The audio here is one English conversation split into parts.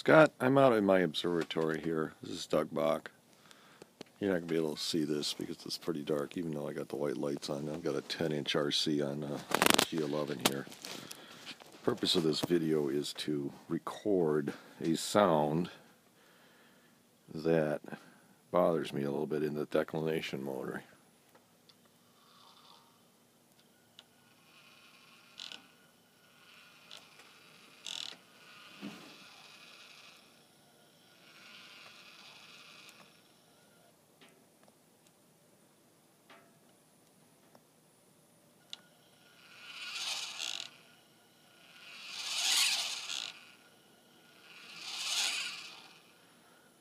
Scott, I'm out in my observatory here. This is Doug Bock. You're not going to be able to see this because it's pretty dark, even though I got the white lights on. I've got a 10 inch RC on uh, G11 here. The purpose of this video is to record a sound that bothers me a little bit in the declination motor.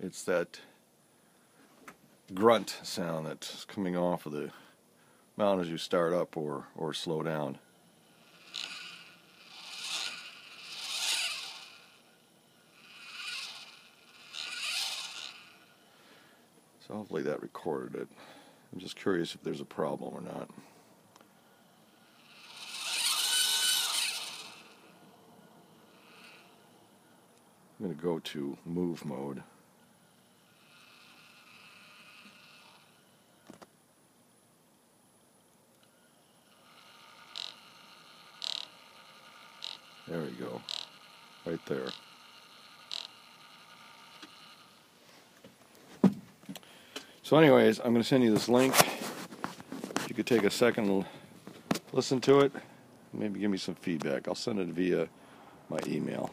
It's that grunt sound that's coming off of the mount as you start up or, or slow down. So hopefully that recorded it. I'm just curious if there's a problem or not. I'm going to go to move mode. There we go. Right there. So anyways, I'm going to send you this link. You could take a second listen to it. Maybe give me some feedback. I'll send it via my email.